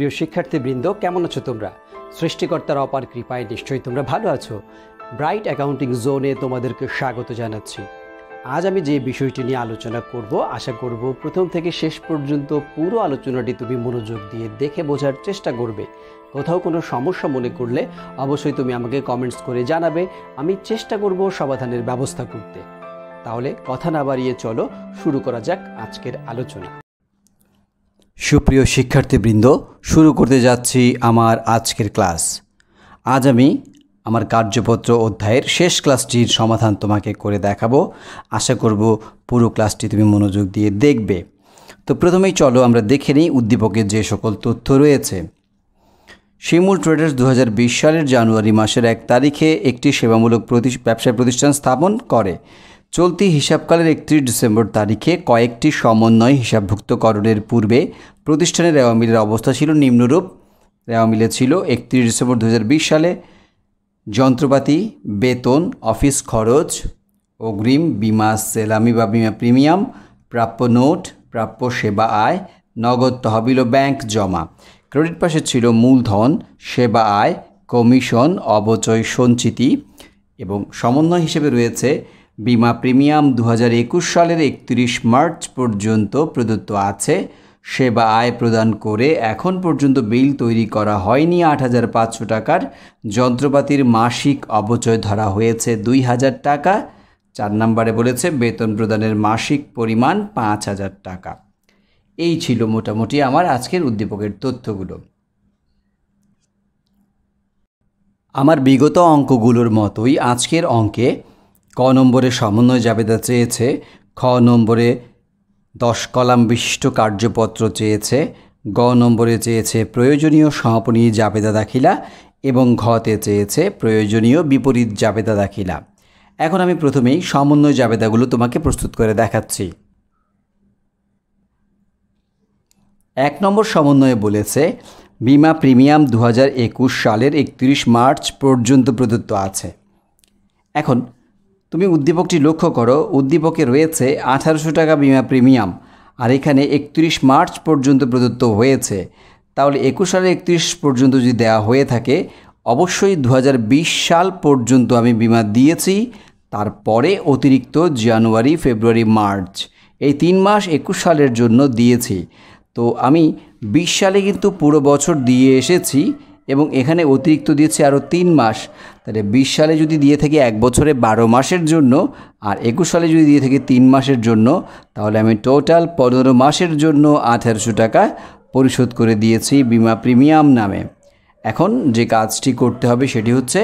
সুপ্রিয় শিক্ষার্থীবৃন্দ, কেমন আছো তোমরা? সৃষ্টিকর্তার অপার কৃপায় নিশ্চয়ই তোমরা ভালো আছো। ব্রাইট অ্যাকাউন্টিং জোনে তোমাদেরকে স্বাগত জানাচ্ছি। আজ আমি যে বিষয়টি নিয়ে আলোচনা করব, আশা করব প্রথম থেকে শেষ পর্যন্ত পুরো আলোচনাটি তুমি মনোযোগ দিয়ে দেখে বোঝার চেষ্টা করবে। কোথাও কোনো সমস্যা মনে করলে অবশ্যই তুমি আমাকে কমেন্টস করে জানাবে। আমি চেষ্টা করব সমাধানের ব্যবস্থা করতে। তাহলে কথা না বাড়িয়ে চলো, শুরু করা যাক আজকের আলোচনা। সুপ্রিয় শিক্ষার্থীবৃন্দ, শুরু করতে যাচ্ছি আমার আজকের ক্লাস। আজ আমি আমার কার্যপত্র অধ্যায়ের শেষ ক্লাসটির সমাধান তোমাকে করে দেখাবো। আশা করব পুরো ক্লাসটি তুমি মনোযোগ দিয়ে দেখবে। তো প্রথমেই চলো আমরা দেখে নিই উদ্দীপকের যে সকল তথ্য রয়েছে। শিমুল ট্রেডার্স দু হাজার বিশ সালের জানুয়ারি মাসের এক তারিখে একটি সেবামূলক প্রতি ব্যবসায় প্রতিষ্ঠান স্থাপন করে। চলতি হিসাবকালের একত্রিশ ডিসেম্বর তারিখে কয়েকটি সমন্বয় হিসাবভুক্তকরণের পূর্বে প্রতিষ্ঠানের রেওয়ামিলের অবস্থা ছিল নিম্নরূপ। রেওয়া মিলে ছিল একত্রিশ ডিসেম্বর দু হাজার বিশ সালে যন্ত্রপাতি, বেতন, অফিস খরচ, অগ্রিম বিমা, সেলামি বা বিমা প্রিমিয়াম, প্রাপ্য নোট, প্রাপ্য সেবা আয়, নগদ তহবিল ও ব্যাংক জমা। ক্রেডিট পাশে ছিল মূলধন, সেবা আয়, কমিশন, অবচয় সঞ্চিতি এবং সমন্বয় হিসেবে রয়েছে বিমা প্রিমিয়াম দু একুশ সালের একত্রিশ মার্চ পর্যন্ত প্রদত্ত আছে। সেবা আয় প্রদান করে এখন পর্যন্ত বিল তৈরি করা হয়নি আট হাজার পাঁচশো টাকার। যন্ত্রপাতির মাসিক অবচয় ধরা হয়েছে দুই হাজার টাকা। চার নম্বরে বলেছে, বেতন প্রদানের মাসিক পরিমাণ পাঁচ হাজার টাকা। এই ছিল মোটামুটি আমার আজকের উদ্দীপকের তথ্যগুলো। আমার বিগত অঙ্কগুলোর মতোই আজকের অঙ্কে ক নম্বরে সমন্বয় জাবেদা চেয়েছে, খ নম্বরে দশ কলাম বিশিষ্ট কার্যপত্র চেয়েছে, গ নম্বরে চেয়েছে প্রয়োজনীয় সমাপনী জাবেদা দাখিলা এবং ঘতে চেয়েছে প্রয়োজনীয় বিপরীত জাবেদা দাখিলা। এখন আমি প্রথমেই সমন্বয় জাবেদাগুলো তোমাকে প্রস্তুত করে দেখাচ্ছি। এক নম্বর সমন্বয়ে বলেছে, বিমা প্রিমিয়াম দু হাজার একুশ সালের একত্রিশ মার্চ পর্যন্ত প্রদত্ত আছে। এখন তুমি উদ্দীপকটি লক্ষ্য করো, উদ্দীপকে রয়েছে আঠারোশো টাকা বিমা প্রিমিয়াম, আর এখানে একত্রিশ মার্চ পর্যন্ত প্রদত্ত হয়েছে। তাহলে একুশ সালে একত্রিশ পর্যন্ত যদি দেওয়া হয়ে থাকে, অবশ্যই দু হাজার বিশ সাল পর্যন্ত আমি বিমা দিয়েছি, তারপরে অতিরিক্ত জানুয়ারি, ফেব্রুয়ারি, মার্চ, এই তিন মাস একুশ সালের জন্য দিয়েছি। তো আমি বিশ সালে কিন্তু পুরো বছর দিয়ে এসেছি এবং এখানে অতিরিক্ত দিয়েছে আরও তিন মাস। তাহলে বিশ সালে যদি দিয়ে থাকি এক বছরে বারো মাসের জন্য আর একুশ সালে যদি দিয়ে থাকি তিন মাসের জন্য, তাহলে আমি টোটাল পনেরো মাসের জন্য আঠারোশো টাকা পরিশোধ করে দিয়েছি বিমা প্রিমিয়াম নামে। এখন যে কাজটি করতে হবে সেটি হচ্ছে,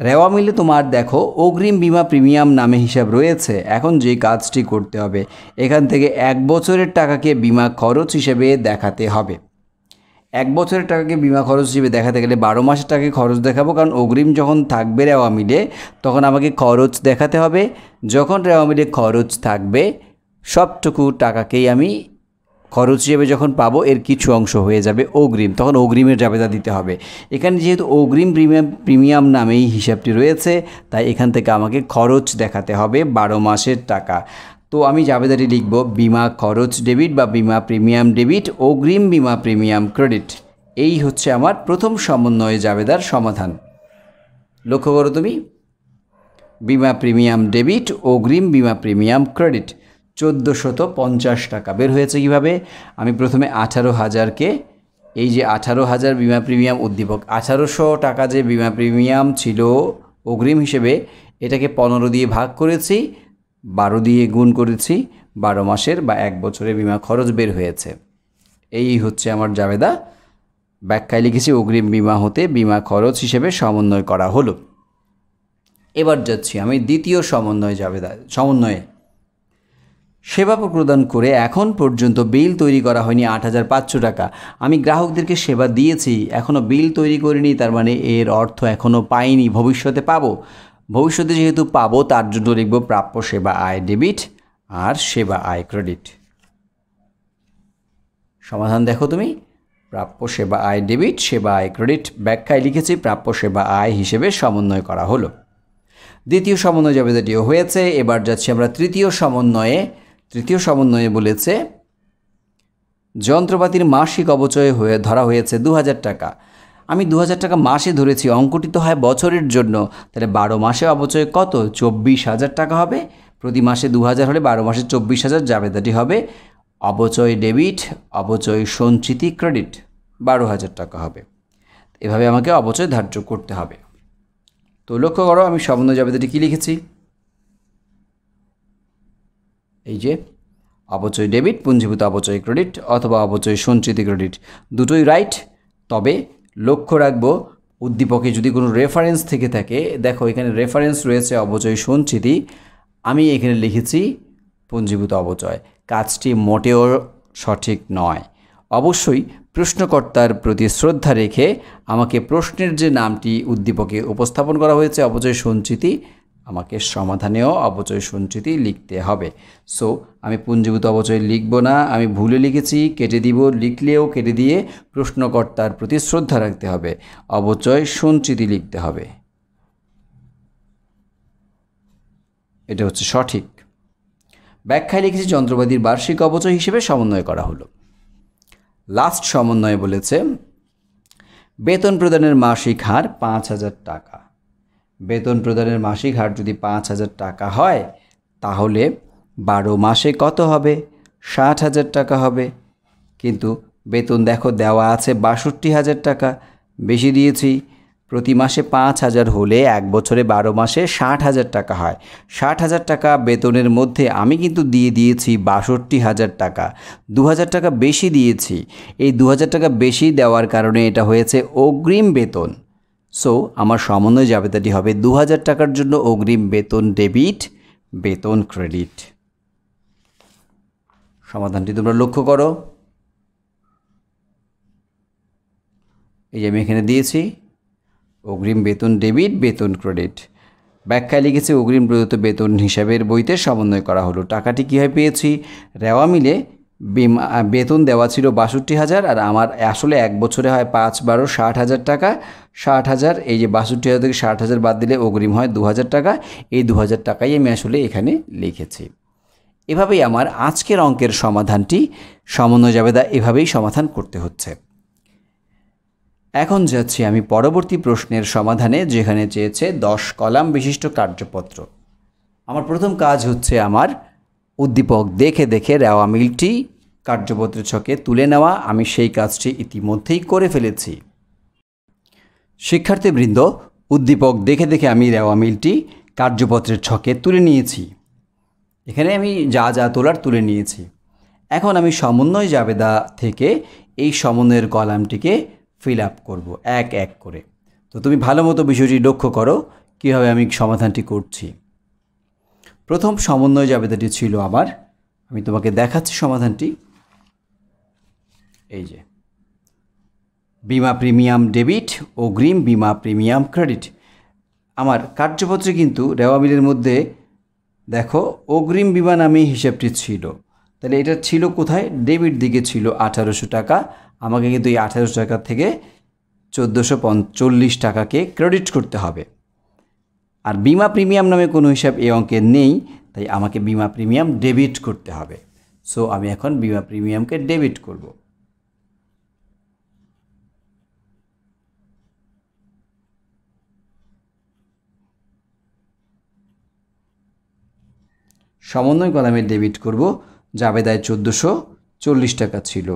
রেওয়া মিলে তোমার দেখো অগ্রিম বিমা প্রিমিয়াম নামে হিসাব রয়েছে। এখন যে কাজটি করতে হবে, এখান থেকে এক বছরের টাকাকে বিমা খরচ হিসেবে দেখাতে হবে। এক বছরের টাকাকে বিমা খরচ হিসেবে দেখাতে গেলে বারো মাসের টাকাকে খরচ দেখাবো, কারণ অগ্রিম যখন থাকবে রেওয়া মিলে তখন আমাকে খরচ দেখাতে হবে। যখন রেওয়া মিলে খরচ থাকবে, সবটুকু টাকাকেই আমি খরচ হিসেবে যখন পাবো, এর কিছু অংশ হয়ে যাবে অগ্রিম। তখন অগ্রিমের জাবেদা দিতে হবে। এখানে যেহেতু অগ্রিম প্রিমিয়াম প্রিমিয়াম নামেই হিসাবটি রয়েছে, তাই এখান থেকে আমাকে খরচ দেখাতে হবে বারো মাসের টাকা। তো আমি জাবেদাটি লিখব, বিমা খরচ ডেবিট বা বিমা প্রিমিয়াম ডেবিট অগ্রিম বিমা প্রিমিয়াম ক্রেডিট। এই হচ্ছে আমার প্রথম সমন্বয়ে জাবেদার সমাধান। লক্ষ্য করো তুমি, বিমা প্রিমিয়াম ডেবিট অগ্রিম বিমা প্রিমিয়াম ক্রেডিট। চোদ্দোশত পঞ্চাশ টাকা বের হয়েছে কীভাবে? আমি প্রথমে আঠারো হাজারকে এই যে আঠারো হাজার বিমা প্রিমিয়াম উদ্দীপক আঠারোশো টাকা যে বিমা প্রিমিয়াম ছিল অগ্রিম হিসেবে, এটাকে পনেরো দিয়ে ভাগ করেছি বারো দিয়ে গুণ করেছি, বারো মাসের বা এক বছরের বিমা খরচ বের হয়েছে। এই হচ্ছে আমার জাবেদা। ব্যাখ্যায় লিখেছি, অগ্রিম বিমা হতে বিমা খরচ হিসেবে সমন্বয় করা হলো। এবার যাচ্ছি আমি দ্বিতীয় সমন্বয় জাবেদা, সমন্বয়ে। সেবা প্রদান করে এখন পর্যন্ত বিল তৈরি করা হয়নি আট হাজার পাঁচশো টাকা। আমি গ্রাহকদেরকে সেবা দিয়েছি এখনও বিল তৈরি করিনি, তার মানে এর অর্থ এখনও পাইনি, ভবিষ্যতে পাবো। ভবিষ্যতে যেহেতু পাবো, তার জন্য লিখব প্রাপ্য সেবা আয় ডেবিট আর সেবা আয় ক্রেডিট সমাধান দেখো তুমি। প্রাপ্য সেবা আয় ডেবিট সেবা আয় ক্রেডিট ব্যাখ্যায় লিখেছি, প্রাপ্য সেবা আয় হিসেবে সমন্বয় করা হলো। দ্বিতীয় সমন্বয় জাবেদাটিও হয়েছে। এবার যাচ্ছি আমরা তৃতীয় সমন্বয়ে। তৃতীয় সমন্বয়ে বলেছে, যন্ত্রপাতির মাসিক অবচয় হয়ে ধরা হয়েছে দু হাজার টাকা। আমি দু হাজার টাকা মাসে ধরেছি, অঙ্কটি তো হয় বছরের জন্য। তাহলে বারো মাসে অবচয় কত? চব্বিশ হাজার টাকা হবে। প্রতি মাসে দু হাজার হলে বারো মাসে চব্বিশ হাজার জাবেদাটি হবে। অবচয় ডেবিট অবচয় সঞ্চিতি ক্রেডিট, বারো হাজার টাকা হবে। এভাবে আমাকে অবচয় ধার্য করতে হবে। তো লক্ষ্য করো, আমি সম্বন্ধ জাবেদাটি কী লিখেছি? এই যে অবচয় ডেবিট, পুঞ্জীভূত অবচয় ক্রেডিট অথবা অবচয় সঞ্চিতি ক্রেডিট, দুটোই রাইট। তবে লক্ষ্য রাখব, উদ্দীপকে যদি কোনো রেফারেন্স থেকে থাকে, দেখো এখানে রেফারেন্স রয়েছে অবচয় সঞ্চিতি। আমি এখানে লিখেছি পঞ্জীভূত অবচয়। কাজটি মোটেও সঠিক নয়। অবশ্যই প্রশ্নকর্তার প্রতি শ্রদ্ধা রেখে আমাকে প্রশ্নের যে নামটি উদ্দীপকে উপস্থাপন করা হয়েছে, অবচয় সঞ্চিতি আমাকে সমাধানেও অবচয় সঞ্চিতি লিখতে হবে। সো আমি পুঞ্জীভূত অবচয় লিখব না, আমি ভুলে লিখেছি, কেটে দিব, লিখলেও কেটে দিয়ে প্রশ্নকর্তার প্রতি শ্রদ্ধা রাখতে হবে অবচয় সঞ্চিতি লিখতে হবে। এটা হচ্ছে সঠিক। ব্যাখ্যায় লিখেছি যন্ত্রপাতির বার্ষিক অবচয় হিসেবে সমন্বয় করা হলো। লাস্ট সমন্বয়ে বলেছে, বেতন প্রদানের মাসিক হার পাঁচ হাজার টাকা। বেতন প্রদানের মাসিক হার যদি পাঁচ হাজার টাকা হয়, তাহলে বারো মাসে কত হবে? ষাট হাজার টাকা হবে। কিন্তু বেতন দেখো দেওয়া আছে বাষট্টি হাজার টাকা। বেশি দিয়েছি। প্রতি মাসে পাঁচ হাজার হলে এক বছরে বারো মাসে ষাট হাজার টাকা হয়। ষাট হাজার টাকা বেতনের মধ্যে আমি কিন্তু দিয়ে দিয়েছি বাষট্টি হাজার টাকা। দু হাজার টাকা বেশি দিয়েছি। এই দু হাজার টাকা বেশি দেওয়ার কারণে এটা হয়েছে অগ্রিম বেতন। সো আমার সমন্বয় জাবেদাটি হবে দু হাজার টাকার জন্য অগ্রিম বেতন ডেবিট, বেতন ক্রেডিট। সমাধানটি তোমরা লক্ষ্য করো। এই যে আমি এখানে দিয়েছি, অগ্রিম বেতন ডেবিট, বেতন ক্রেডিট। ব্যাখ্যায় লিখেছে অগ্রিম প্রদত্ত বেতন হিসাবের বইতে সমন্বয় করা হলো। টাকাটি কীভাবে পেয়েছি? রেওয়া মিলে বেতন দেওয়া ছিল বাষট্টি হাজার আর আমার আসলে এক বছরে হয় পাঁচ, বারো, ষাট হাজার টাকা। ষাট হাজার, এই যে বাষট্টি হাজার থেকে ষাট হাজার বাদ দিলে অগ্রিম হয় দু হাজার টাকা। এই দু হাজার টাকাই আমি আসলে এখানে লিখেছি। এভাবেই আমার আজকের অঙ্কের সমাধানটি সমন্বয় জাবেদা এভাবেই সমাধান করতে হচ্ছে। এখন যাচ্ছি আমি পরবর্তী প্রশ্নের সমাধানে, যেখানে চেয়েছে দশ কলাম বিশিষ্ট কার্যপত্র। আমার প্রথম কাজ হচ্ছে আমার উদ্দীপক দেখে দেখে রেওয়া মিলটি কার্যপত্র ছকে তুলে নেওয়া। আমি সেই কাজটি ইতিমধ্যেই করে ফেলেছি। শিক্ষার্থীবৃন্দ, উদ্দীপক দেখে দেখে আমি রেওয়া মিলটি কার্যপত্রের ছকে তুলে নিয়েছি। এখানে আমি যা যা তোলার তুলে নিয়েছি। এখন আমি সমন্বয় জাবেদা থেকে এই সমন্বয়ের কলামটিকে ফিল আপ করব, এক এক করে। তো তুমি ভালো মতো বিষয়টি লক্ষ্য করো, কীভাবে আমি সমাধানটি করছি। প্রথম সমন্বয় জাবেদাটি ছিল আমার। আমি তোমাকে দেখাচ্ছি সমাধানটি। এই যে। বিমা প্রিমিয়াম ডেবিট অগ্রিম বিমা প্রিমিয়াম ক্রেডিট। আমার কার্যপত্রে কিন্তু রেওয়া মিলের মধ্যে দেখো, অগ্রিম বিমা নামে হিসাবটি ছিল। তাহলে এটা ছিল কোথায়? ডেবিট দিকে ছিল আঠারোশো টাকা। আমাকে কিন্তু এই আঠারোশো টাকা থেকে চোদ্দোশো পঞ্চল্লিশ টাকাকে ক্রেডিট করতে হবে। আর বিমা প্রিমিয়াম নামে কোনো হিসাব এই অঙ্কে নেই, তাই আমাকে বিমা প্রিমিয়াম ডেবিট করতে হবে। সো আমি এখন বিমা প্রিমিয়ামকে ডেবিট করব। সমন্বয় কলামে ডেবিট করব, জাবেদায় চোদ্দোশো চল্লিশ টাকা ছিল।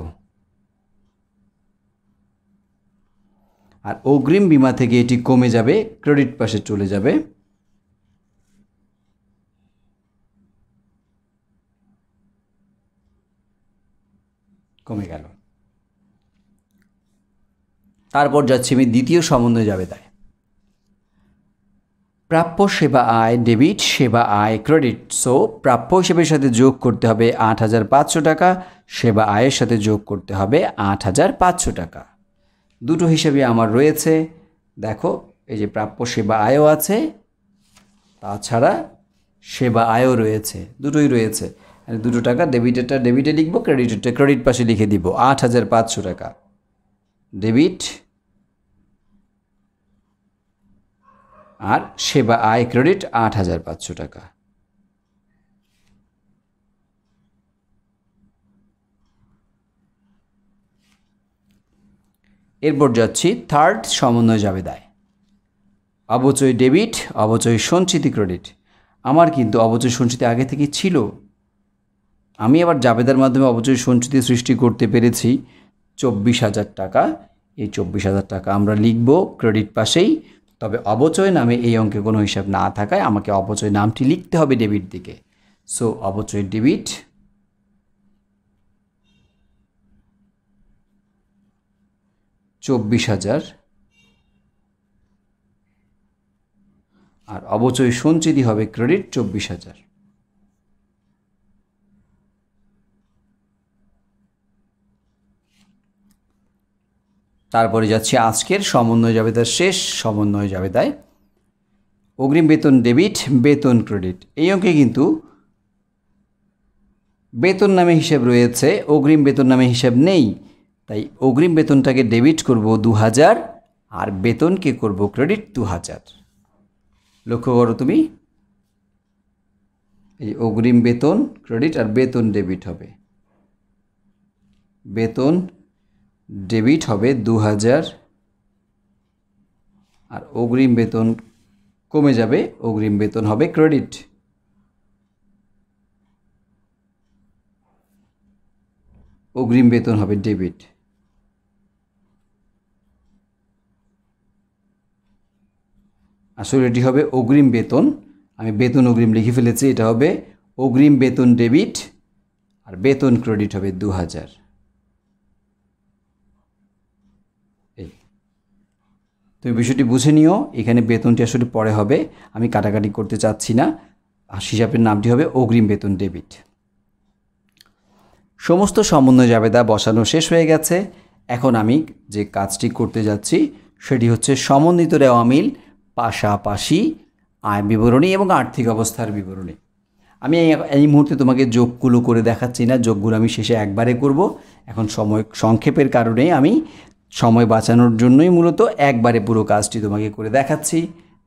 আর অগ্রিম বিমা থেকে এটি কমে যাবে ক্রেডিট পাশে চলে যাবে। কমে গেল। তারপর যাচ্ছি আমি দ্বিতীয় সমন্বয় যাবে তাই প্রাপ্য সেবা আয়, ডেবিট সেবা আয়, ক্রেডিট। সো প্রাপ্য হিসেবের সাথে যোগ করতে হবে আট হাজার পাঁচশো টাকা, সেবা আয়ের সাথে যোগ করতে হবে আট হাজার পাঁচশো টাকা। দুটো হিসেবে আমার রয়েছে। দেখো, এই যে প্রাপ্য সেবা আয়ও আছে, তাছাড়া সেবা আয়ও রয়েছে, দুটোই রয়েছে। দুটো টাকা ডেবিটেরটা ডেবিটে লিখব, ক্রেডিটেরটা, ক্রেডিট পাশে লিখে দিব, আট হাজার পাঁচশো টাকা। ডেবিট আর সেবা আয় ক্রেডিট আট হাজার পাঁচশো টাকা। এরপর যাচ্ছি থার্ড সমন্বয় জাবেদায়। অবচয় ডেবিট অবচয় সঞ্চিতি ক্রেডিট আমার কিন্তু অবচয় সঞ্চিতি আগে থেকে ছিল। আমি আবার জাবেদার মাধ্যমে অবচয় সঞ্চিতি সৃষ্টি করতে পেরেছি। চব্বিশ হাজার টাকা। এই চব্বিশ হাজার টাকা আমরা লিখব ক্রেডিট পাশেই। তবে অবচয় নামে এই অঙ্কে কোনো হিসাব না থাকায় আমাকে অবচয় নামটি লিখতে হবে ডেবিট দিকে। সো অবচয় ডেবিট চব্বিশ হাজার। আর অবচয় সঞ্চিতি হবে ক্রেডিট চব্বিশ হাজার। তারপরে যাচ্ছে আজকের সমন্বয় জাবেদার শেষ সমন্বয় জাবেদায় অগ্রিম বেতন ডেবিট, বেতন ক্রেডিট। এই অঙ্কে কিন্তু বেতন নামে হিসেব রয়েছে, অগ্রিম বেতন নামে হিসেব নেই। তাই অগ্রিম বেতনটাকে ডেবিট করব দু হাজার আর বেতনকে করব ক্রেডিট দু হাজার লক্ষ্য করো তুমি, এই অগ্রিম বেতন, ক্রেডিট আর বেতন ডেবিট হবে। বেতন ডেবিট হবে দু হাজার আর অগ্রিম বেতন কমে যাবে, অগ্রিম বেতন হবে ক্রেডিট। অগ্রিম বেতন হবে ডেবিট। আসলে এটি হবে অগ্রিম বেতন। আমি বেতন অগ্রিম লিখে ফেলেছি, এটা হবে অগ্রিম বেতন ডেবিট আর বেতন ক্রেডিট হবে দু হাজার। তুমি বিষয়টি বুঝে নিও, এখানে বেতনটি আসলে পরে হবে, আমি কাটাকাটি করতে চাচ্ছি না হিসাবের নামটি হবে অগ্রিম বেতন ডেবিট। সমস্ত সমন্বয় জাবেদা বসানো শেষ হয়ে গেছে, এখন আমি যে কাজটি করতে যাচ্ছি, সেটি হচ্ছে সমন্বিত রেওয়া মিল, পাশাপাশি আয় বিবরণী এবং আর্থিক অবস্থার বিবরণী। আমি এই মুহূর্তে তোমাকে যোগগুলো করে দেখাচ্ছি না, যোগগুলো আমি শেষে একবারে করব, এখন সময়, সংক্ষেপের কারণে আমি সময় বাঁচানোর জন্যই মূলত একবারে পুরো কাজটি তোমাকে করে দেখাচ্ছি।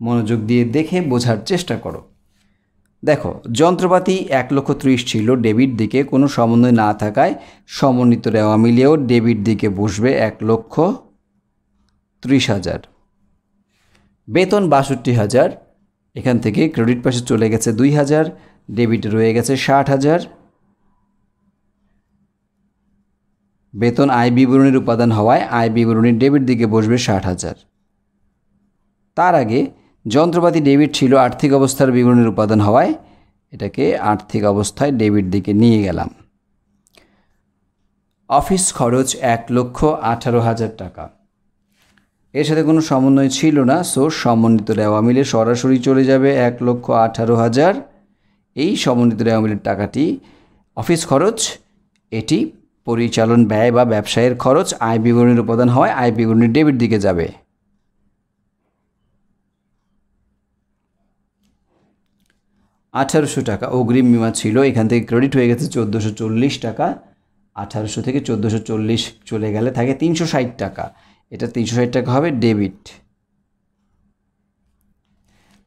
মনোযোগ দিয়ে দেখে বোঝার চেষ্টা করো। দেখো, যন্ত্রপাতি এক লক্ষ ত্রিশ ছিল, ডেবিট দিকে কোনো সমন্বয় না থাকায় সমন্বিত রেওয়া মিলিয়েও ডেবিট দিকে বসবে এক লক্ষ ত্রিশ হাজার। বেতন বাষট্টি হাজার, এখান থেকে ক্রেডিট পাশে চলে গেছে দুই হাজার, ডেবিটে রয়ে গেছে ষাট হাজার। বেতন আয় বিবরণীর উপাদান হওয়ায় আয় বিবরণীর ডেবিট দিকে বসবে ষাট হাজার। তার আগে যন্ত্রপাতি ডেবিট ছিল আর্থিক অবস্থার বিবরণীর উপাদান হওয়ায় এটাকে আর্থিক অবস্থায় ডেবিট দিকে নিয়ে গেলাম। অফিস খরচ এক লক্ষ আঠারো হাজার টাকা। এর সাথে কোনো সমন্বয় ছিল না, সো সমন্বিত রেওয়া মিলে সরাসরি চলে যাবে এক লক্ষ আঠারো হাজার। এই সমন্বিত রেওয়া মিলের টাকাটি অফিস খরচ, এটি পরিচালন, ব্যয় বা ব্যবসায়ের খরচ আয় বিবরণীর উপাদান হওয়ায় আয় বিবরণীর ডেবিট দিকে যাবে। আঠারোশো টাকা অগ্রিম বিমা ছিল, এখান থেকে ক্রেডিট হয়ে গেছে চোদ্দোশো চল্লিশ টাকা। আঠারোশো থেকে চোদ্দোশো চল্লিশ চলে গেলে থাকে তিনশো ষাট টাকা। এটা তিনশো ষাট টাকা হবে ডেবিট।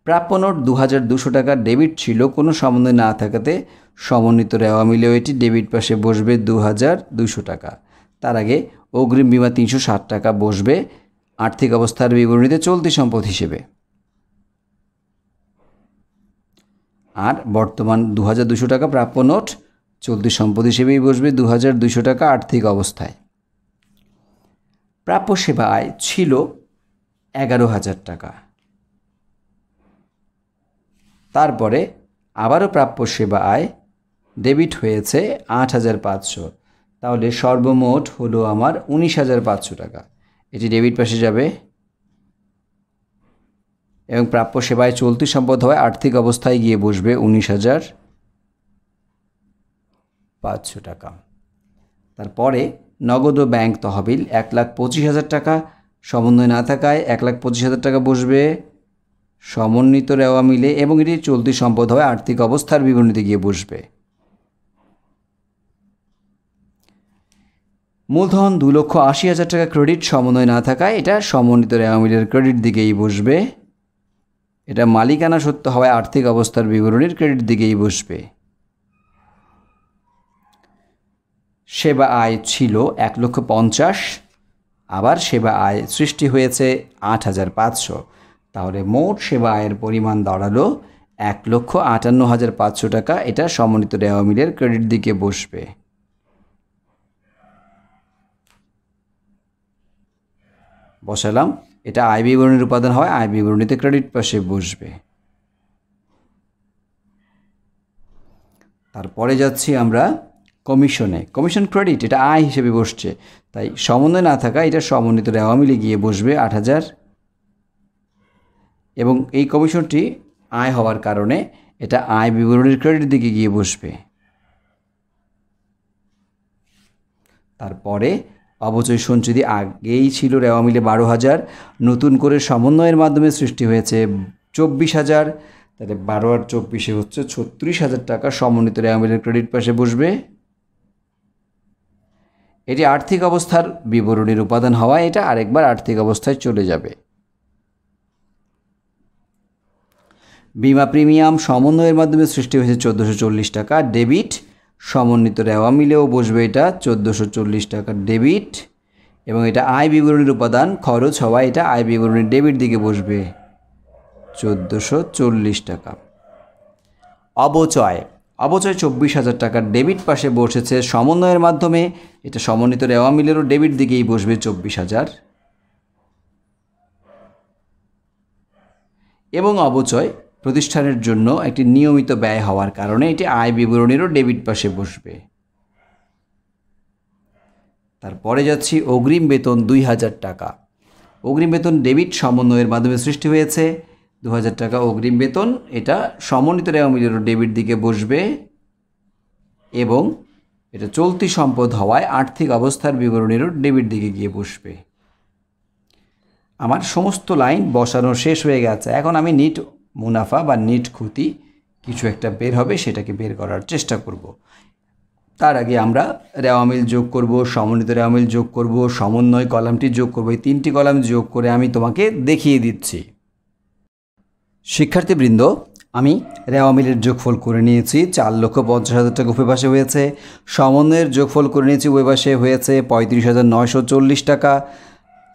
প্রাপ্য নোট দু হাজার দুশো টাকা ডেবিট ছিল, কোনো সমন্বয় না থাকাতে সমন্বিত রেওয়া মিলেও এটি ডেবিট পাশে বসবে দু হাজার দুশো টাকা। তার আগে অগ্রিম বিমা তিনশো ষাট টাকা বসবে, আর্থিক অবস্থার বিবরণীতে চলতি সম্পদ হিসেবে। আর বর্তমান দু হাজার দুশো টাকা প্রাপ্য নোট চলতি সম্পদ হিসেবেই বসবে দু হাজার দুশো টাকা আর্থিক অবস্থায়। প্রাপ্য সেবা আয় ছিল এগারো হাজার টাকা। তারপরে আবারও প্রাপ্য সেবা আয় ডেবিট হয়েছে আট হাজার পাঁচশো। তাহলে সর্বমোট হলো আমার উনিশ হাজার পাঁচশো টাকা। এটি ডেবিট পাশে যাবে। এবং প্রাপ্য সেবায় চলতি সম্পদ হয় আর্থিক অবস্থায় গিয়ে বসবে উনিশ হাজার পাঁচশো টাকা। তারপরে নগদ ও ব্যাংক তহবিল এক লাখ পঁচিশ হাজার টাকা। সমন্বয় না থাকায় এক লাখ পঁচিশ হাজার টাকা বসবে। সমন্বিত রেওয়া মিলে এবং এটি চলতি সম্পদ হয় আর্থিক অবস্থার বিবরণীতে গিয়ে বসবে। মূলধন দু লক্ষ আশি হাজার টাকা ক্রেডিট সমন্বয় না থাকায় এটা সমন্বিত রেওয়া মিলের ক্রেডিট দিকেই বসবে। এটা মালিকানা সত্য হওয়ায় আর্থিক অবস্থার বিবরণীর ক্রেডিট দিকেই বসবে। সেবা আয় ছিল এক লক্ষ পঞ্চাশ, আবার সেবা আয় সৃষ্টি হয়েছে আট হাজার পাঁচশো। তাহলে মোট সেবা আয়ের পরিমাণ দাঁড়াল এক লক্ষ আটান্ন হাজার পাঁচশো টাকা। এটা সমন্বিত রেওয়া মিলের ক্রেডিট দিকে বসবে। বসালাম। এটা আয় বিবরণীর উপাদান হয়, আয় বিবরণীতে ক্রেডিট পাশে বসবে। তারপরে যাচ্ছি আমরা কমিশনে। কমিশন ক্রেডিট, এটা আয় হিসেবে বসছে। তাই সমন্বয় না থাকা, এটা সমন্বিত রেওয়া মিলে গিয়ে বসবে আট হাজার এবং এই কমিশনটি আয় হওয়ার কারণে এটা আয় বিবরণীর ক্রেডিট দিকে গিয়ে বসবে। তারপরে অবচয় সঞ্চিতি আগেই ছিল রেওয়া মিলে বারো হাজার, নতুন করে সমন্বয়ের মাধ্যমে সৃষ্টি হয়েছে চব্বিশ হাজার, তাহলে বারো আর চব্বিশে হচ্ছে ছত্রিশ হাজার টাকা সমন্বিত রেওয়া মিলের ক্রেডিট পাশে বসবে। এটি আর্থিক অবস্থার বিবরণীর উপাদান হওয়ায় এটা আরেকবার আর্থিক অবস্থায় চলে যাবে। বিমা প্রিমিয়াম সমন্বয়ের মাধ্যমে সৃষ্টি হয়েছে চোদ্দোশো চল্লিশ টাকা ডেবিট। সমন্বিত রেওয়া মিলেও বসবে এটা চোদ্দোশো চল্লিশ টাকা ডেবিট। এবং এটা আয় বিবরণীর উপাদান, খরচ হওয়া এটা আয় বিবরণীর ডেবিট দিকে বসবে চোদ্দোশো চল্লিশ টাকা। অবচয়। অবচয় চব্বিশ হাজার টাকার ডেবিট পাশে বসেছে সমন্বয়ের মাধ্যমে। এটা সমন্বিত রেওয়া মিলেরও ডেবিট দিকেই বসবে চব্বিশ হাজার। এবং অবচয়। প্রতিষ্ঠানের জন্য একটি নিয়মিত ব্যয় হওয়ার কারণে এটি আয় বিবরণীরও ডেবিট পাশে বসবে। তারপরে যাচ্ছি অগ্রিম বেতন দুই হাজার টাকা। অগ্রিম বেতন ডেবিট সমন্বয়ের মাধ্যমে সৃষ্টি হয়েছে। দু হাজার টাকা অগ্রিম বেতন, এটা সমন্বিত রেওয়া মিলেরও ডেবিট দিকে বসবে এবং এটা চলতি সম্পদ হওয়ায় আর্থিক অবস্থার বিবরণীরও ডেবিট দিকে গিয়ে বসবে। আমার সমস্ত লাইন বসানো শেষ হয়ে গেছে। এখন আমি নিট মুনাফা বা নিট ক্ষতি কিছু একটা বের হবে, সেটাকে বের করার চেষ্টা করব। তার আগে আমরা রেওয়ামিল যোগ করব, সমন্বিত রেওয়ামিল যোগ করব, সমন্বয় কলামটি যোগ করব। এই তিনটি কলাম যোগ করে আমি তোমাকে দেখিয়ে দিচ্ছি। শিক্ষার্থীবৃন্দ, আমি রেওয়ামিলের যোগফল করে নিয়েছি, চার লক্ষ পঞ্চাশ হাজার টাকা উভয় পাশে হয়েছে। সমন্বয়ের যোগফল করে নিয়েছি উভয় পাশে হয়েছে পঁয়ত্রিশ হাজার নয়শো চল্লিশ টাকা।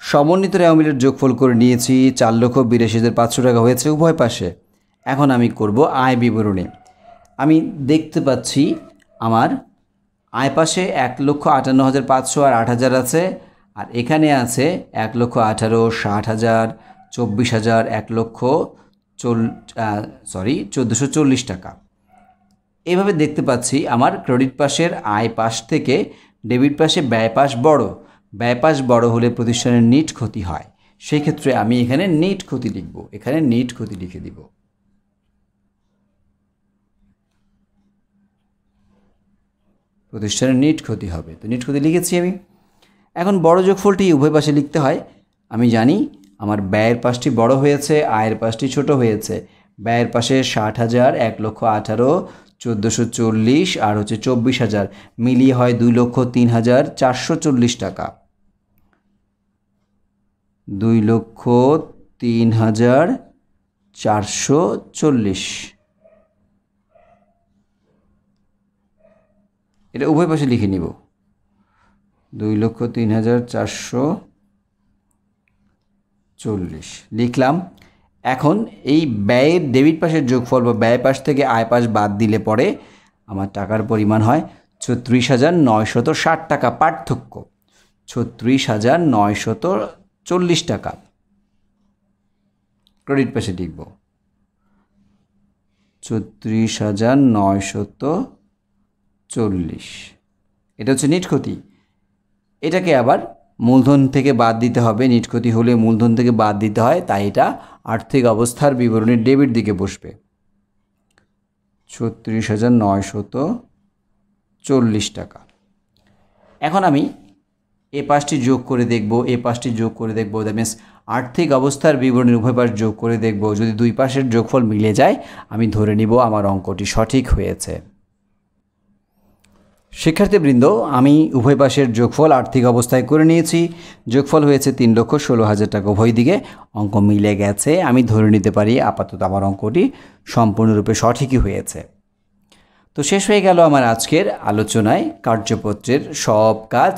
সমন্বিত রেওয়ামিলের যোগফল করে নিয়েছি চার লক্ষ বিরাশি হাজার পাঁচশো টাকা হয়েছে উভয় পাশে। এখন আমি করব আয় বিবরণী। আমি দেখতে পাচ্ছি আমার আয় পাশে এক লক্ষ আটান্ন হাজার পাঁচশো আর আট হাজার আছে, আর এখানে আছে এক লক্ষ আঠারো, ষাট হাজার, চব্বিশ হাজার, এক লক্ষ চল সরি চোদ্দোশো চল্লিশ টাকা। এভাবে দেখতে পাচ্ছি আমার ক্রেডিট পাশের আয় পাশ থেকে ডেবিট পাশে ব্যয় পাশ বড়। ব্যয় পাশ বড় হলে প্রতিষ্ঠানের নিট ক্ষতি হয়। সেই ক্ষেত্রে আমি এখানে নিট ক্ষতি লিখব। এখানে নিট ক্ষতি লিখে দিব। প্রতিষ্ঠানের নিট ক্ষতি হবে। তো নিট ক্ষতি লিখেছি আমি। এখন বড় যোগফলটি উভয় পাশে লিখতে হয়। আমি জানি আমার ব্যয়ের পাশটি বড় হয়েছে, আয়ের পাশটি ছোট হয়েছে। ব্যয়ের পাশে ষাট হাজার, এক লক্ষ আঠারো, চোদ্দোশো চল্লিশ আর হচ্ছে চব্বিশ হাজার। মিলিয়ে হয় দুই লক্ষ তিন হাজার চারশো চল্লিশ টাকা। দুই লক্ষ তিন হাজার চারশো চল্লিশ। এটা উভয় পাশে লিখে নিব। দুই লক্ষ তিন হাজার চারশো চল্লিশ। লিখলাম, এখন এই ব্যয়ের ডেবিট পাশের যোগফল বা ব্যয় পাশ থেকে আয় পাশ বাদ দিলে পরে আমার টাকার পরিমাণ হয় ছত্রিশ হাজার নয়শত ষাট টাকা পার্থক্য। ছত্রিশ হাজার নয়শত চল্লিশ টাকা। ক্রেডিট পাশে লিখব। ছত্রিশ হাজার নয়শত চল্লিশ। এটা হচ্ছে নিট ক্ষতি। এটাকে আবার মূলধন থেকে বাদ দিতে হবে। নিট ক্ষতি হলে মূলধন থেকে বাদ দিতে হয়, তাই এটা আর্থিক অবস্থার বিবরণী ডেবিট দিকে বসবে। ছত্রিশ হাজার নয়শত চল্লিশ টাকা। এখন আমি এ পাশটি যোগ করে দেখব, এ পাশটি যোগ করে দেখব দ্যাট মিনস আর্থিক অবস্থার বিবরণীর উভয় পাশ যোগ করে দেখব। যদি দুই পাশের যোগফল মিলে যায়, আমি ধরে নিব আমার অঙ্কটি সঠিক হয়েছে। শিক্ষার্থীবৃন্দ, আমি উভয় পাশের যোগফল আর্থিক অবস্থায় করে নিয়েছি। যোগফল হয়েছে তিন লক্ষ ষোলো হাজার টাকা। উভয় দিকে অঙ্ক মিলে গেছে। আমি ধরে নিতে পারি, আপাতত আমার অঙ্কটি সম্পূর্ণরূপে সঠিকই হয়েছে। তো শেষ হয়ে গেল আমার আজকের আলোচনায় কার্যপত্রের সব কাজ।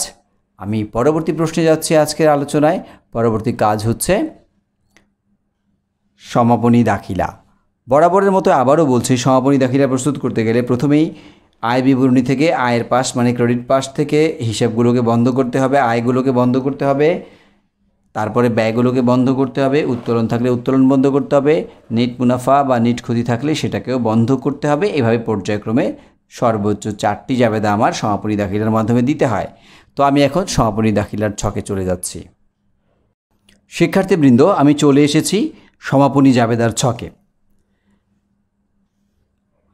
আমি পরবর্তী প্রশ্নে যাচ্ছি আজকের আলোচনায়। পরবর্তী কাজ হচ্ছে সমাপনী দাখিলা। বরাবরের মতো আবারও বলছি, সমাপনী দাখিলা প্রস্তুত করতে গেলে প্রথমেই আয় বিবরণী থেকে আয়ের পাস মানে ক্রেডিট পাস থেকে হিসাবগুলোকে বন্ধ করতে হবে, আয়গুলোকে বন্ধ করতে হবে, তারপরে ব্যয়গুলোকে বন্ধ করতে হবে, উত্তোলন থাকলে উত্তোলন বন্ধ করতে হবে, নেট মুনাফা বা নেট ক্ষতি থাকলে সেটাকেও বন্ধ করতে হবে। এভাবে পর্যায়ক্রমে সর্বোচ্চ চারটি জাবেদা আমার সমাপনী দাখিলার মাধ্যমে দিতে হয়। তো আমি এখন সমাপনী দাখিলার ছকে চলে যাচ্ছি। শিক্ষার্থীবৃন্দ, আমি চলে এসেছি সমাপনী জাবেদার ছকে।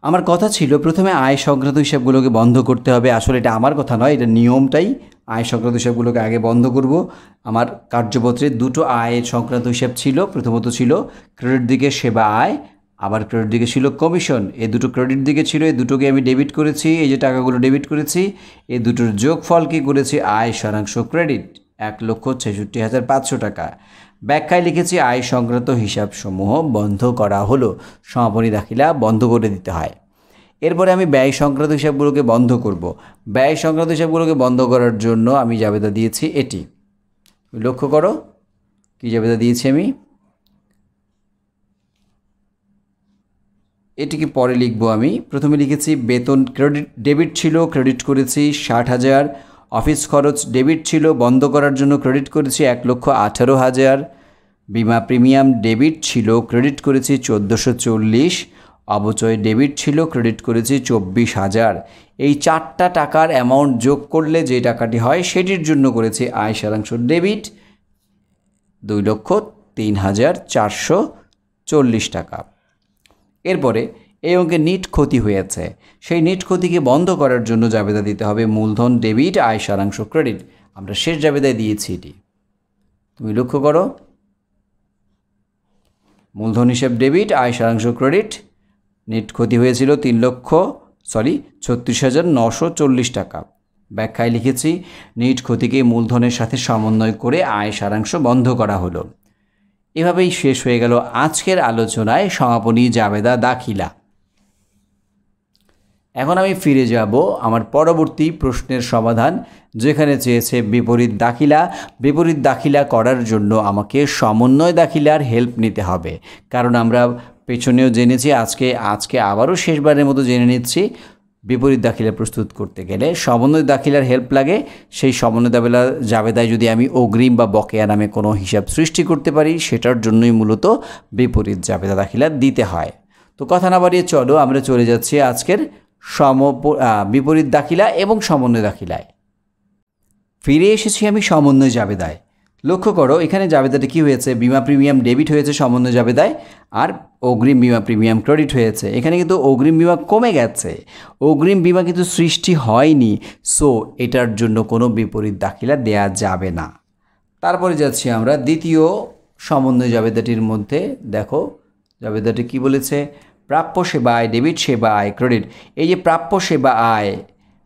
আমার কথা ছিল, প্রথমে আয় সংক্রান্ত হিসাবগুলোকে বন্ধ করতে হবে। আসলে এটা আমার কথা নয়, এটা নিয়মটাই। আয় সংক্রান্ত হিসাবগুলোকে আগে বন্ধ করব। আমার কার্যপত্রে দুটো আয়ের সংক্রান্ত হিসাব ছিল, প্রথমত ছিল ক্রেডিট দিকে সেবা আয় আবার ক্রেডিট দিকে ছিল কমিশন এই দুটো ক্রেডিট দিকে ছিল এই দুটোকে আমি ডেবিট করেছি, এই যে টাকাগুলো ডেবিট করেছি এই দুটোর যোগফল কি করেছি? আয় সারাংশ ক্রেডিট এক লক্ষ ছেষট্টি হাজার পাঁচশো টাকা। ব্যাখ্যায় লিখেছি, আয় সংক্রান্ত হিসাবসমূহ বন্ধ করা হলো। সমাপনী দাখিলা বন্ধ করে দিতে হয়। এরপরে আমি ব্যয় সংক্রান্ত হিসাবগুলোকে বন্ধ করব। ব্যয় সংক্রান্ত হিসাবগুলোকে বন্ধ করার জন্য আমি জাবেদা দিয়েছি এটি। লক্ষ্য করো, কী জাবেদা দিয়েছি আমি? এটিকে পরে লিখব আমি। প্রথমে লিখেছি, বেতন, ক্রেডিট, ডেবিট ছিল, ক্রেডিট করেছি ষাট হাজার। অফিস খরচ, ডেবিট ছিল, বন্ধ করার জন্য ক্রেডিট করেছি এক লক্ষ আঠারো হাজার। বিমা প্রিমিয়াম, ডেবিট ছিল, ক্রেডিট করেছি চোদ্দোশো চল্লিশ। অবচয়, ডেবিট ছিল, ক্রেডিট করেছি চব্বিশ হাজার। এই চারটা টাকার অ্যামাউন্ট যোগ করলে যে টাকাটি হয়, সেটির জন্য করেছি আয় সারাংশ ডেবিট দুই লক্ষ তিন হাজার চারশো চল্লিশ টাকা। এরপরে এই অঙ্কে নিট ক্ষতি হয়েছে। সেই নিট ক্ষতিকে বন্ধ করার জন্য জাবেদা দিতে হবে মূলধন, ডেবিট, আয়, সারাংশ, ক্রেডিট। আমরা শেষ জাবেদায় দিয়েছি এটি। তুমি লক্ষ্য করো। মূলধন হিসেব, ডেবিট, আয়, সারাংশ, ক্রেডিট। নেট ক্ষতি হয়েছিল তিন লক্ষ, সরি, ছত্রিশ হাজার নশো চল্লিশ টাকা। ব্যাখ্যায় লিখেছি, নিট ক্ষতিকে মূলধনের সাথে সমন্বয় করে আয়, সারাংশ বন্ধ করা হলো। এভাবেই শেষ হয়ে গেল আজকের আলোচনায় সমাপনী জাবেদা দাখিলা। এখন আমি ফিরে যাব আমার পরবর্তী প্রশ্নের সমাধান, যেখানে চেয়েছে বিপরীত দাখিলা। বিপরীত দাখিলা করার জন্য আমাকে সমন্বয় দাখিলার হেল্প নিতে হবে। কারণ আমরা পেছনেও জেনেছি, আজকে আজকে আবারও শেষবারের মতো জেনে নিচ্ছি। বিপরীত দাখিলা প্রস্তুত করতে গেলে সমন্বয় দাখিলার হেল্প লাগে। সেই সমন্বয় দাখিলা জাবেদায় যদি আমি অগ্রিম বা বকেয়া নামে কোনো হিসাব সৃষ্টি করতে পারি, সেটার জন্যই মূলত বিপরীত জাবেদা দাখিলা দিতে হয়। তো কথা না বাড়িয়ে চলো, আমরা চলে যাচ্ছি আজকের সম বিপরীত দাখিলা এবং সমন্বয় দাখিলায়। ফিরে এসেছি আমি সমন্বয় জাবেদায়। লক্ষ্য করো, এখানে জাবেদাটা কী হয়েছে? বিমা প্রিমিয়াম ডেবিট হয়েছে সমন্বয় জাবেদায়, আর অগ্রিম বিমা প্রিমিয়াম ক্রেডিট হয়েছে। এখানে কিন্তু অগ্রিম বিমা কমে গেছে। অগ্রিম বিমা কিন্তু সৃষ্টি হয়নি, সো এটার জন্য কোনো বিপরীত দাখিলা দেয়া যাবে না। তারপরে যাচ্ছি আমরা দ্বিতীয় সমন্বয় জাবেদাটির মধ্যে। দেখো, জাবেদাটি কি বলেছে? প্রাপ্য সেবা আয়, ডেবিট সেবা আয়, ক্রেডিট। এই যে প্রাপ্য সেবা আয়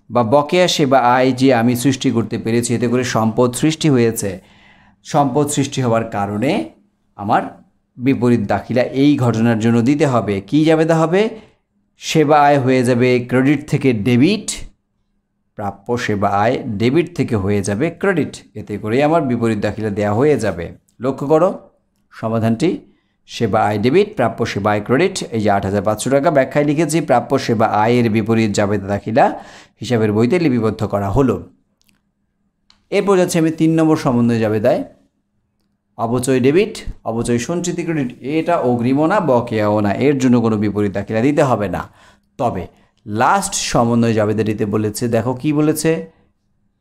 বা বকেয়া সেবা আয় যে আমি সৃষ্টি করতে পেরেছি, এতে করে সম্পদ সৃষ্টি হয়েছে। সম্পদ সৃষ্টি হওয়ার কারণে আমার বিপরীত দাখিলা এই ঘটনার জন্য দিতে হবে। কি যাবে দা হবে? সেবা আয় হয়ে যাবে ক্রেডিট থেকে ডেবিট, প্রাপ্য সেবা আয় ডেবিট থেকে হয়ে যাবে ক্রেডিট। এতে করে আমার বিপরীত দাখিলা দেওয়া হয়ে যাবে। লক্ষ্য করো, সমাধানটি সেবা আয় ডেবিট, প্রাপ্য সেবা আয় ক্রেডিট। এই যে আট হাজার পাঁচশো টাকা ব্যাখ্যায় লিখেছি, প্রাপ্য সেবা আয়ের বিপরীত যাবে দাখিলা হিসাবের বইতে লিপিবদ্ধ করা হলো। এরপর যাচ্ছে আমি তিন নম্বর সমন্বয় যাবে দেয়। অবচয় ডেবিট অবচয় সঞ্চিত ক্রেডিট, এটা অগ্রিমও না, বকেয়াও না, এর জন্য কোনো বিপরীত দাখিলা দিতে হবে না। তবে লাস্ট সমন্বয় জাবেদারিতে বলেছে, দেখো কি বলেছে?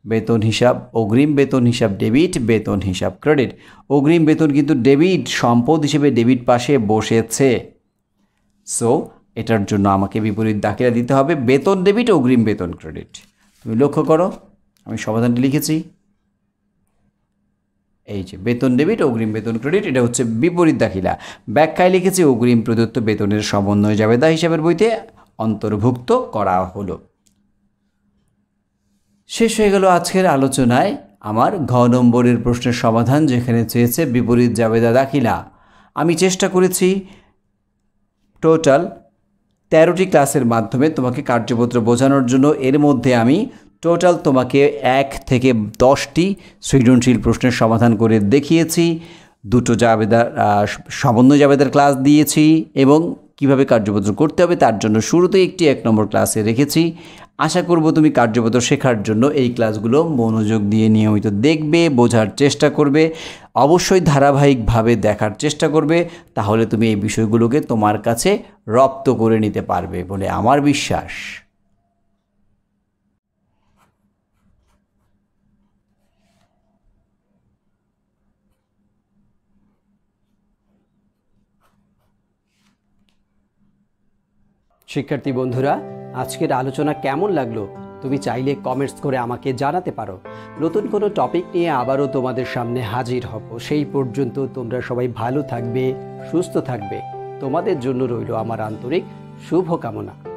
বেতন হিসাব, অগ্রিম বেতন হিসাব ডেবিট, বেতন হিসাব ক্রেডিট। অগ্রিম বেতন কিন্তু ডেবিট, সম্পদ হিসেবে ডেবিট পাশে বসেছে। সো এটার জন্য আমাকে বিপরীত দাখিলা দিতে হবে, বেতন ডেবিট, অগ্রিম বেতন ক্রেডিট। তুমি লক্ষ্য করো, আমি সমাধানটি লিখেছি। এই যে, বেতন ডেবিট অগ্রিম বেতন ক্রেডিট এটা হচ্ছে বিপরীত দাখিলা। ব্যাখ্যায় লিখেছি, অগ্রিম প্রদত্ত বেতনের সমন্বয় জাবেদা হিসাবের বইতে অন্তর্ভুক্ত করা হলো। শেষ হয়ে গেল আজকের আলোচনায় আমার ঘ নম্বরের প্রশ্নের সমাধান, যেখানে চেয়েছে বিপরীত জাবেদা দাখিলা। আমি চেষ্টা করেছি টোটাল তেরোটি ক্লাসের মাধ্যমে তোমাকে কার্যপত্র বোঝানোর জন্য। এর মধ্যে আমি টোটাল তোমাকে এক থেকে দশটি সৃজনশীল প্রশ্নের সমাধান করে দেখিয়েছি, দুটো জাবেদার সমন্বয় জাবেদার ক্লাস দিয়েছি এবং কীভাবে কার্যপত্র করতে হবে তার জন্য শুরুতেই একটি এক নম্বর ক্লাসে রেখেছি। আশা করব তুমি কার্যপত্র শেখার জন্য এই ক্লাসগুলো মনোযোগ দিয়ে নিয়মিত দেখবে, বোঝার চেষ্টা করবে, অবশ্যই ধারাবাহিকভাবে দেখার চেষ্টা করবে, তাহলে তুমি এই বিষয়গুলোকে তোমার কাছে রপ্ত করে নিতে পারবে বলে আমার বিশ্বাস। শিক্ষার্থী বন্ধুরা, আজকের আলোচনা কেমন লাগল? তুমি চাইলে কমেন্টস করে আমাকে জানাতে পারো। নতুন কোনো টপিক নিয়ে আবারও তোমাদের সামনে হাজির হব। সেই পর্যন্ত তোমরা সবাই ভালো থাকবে, সুস্থ থাকবে। তোমাদের জন্য রইল আমার আন্তরিক শুভকামনা।